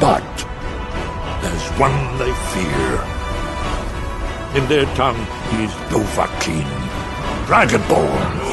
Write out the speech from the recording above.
But there's one they fear. In their tongue, he is Dovahkiin, Dragonborn.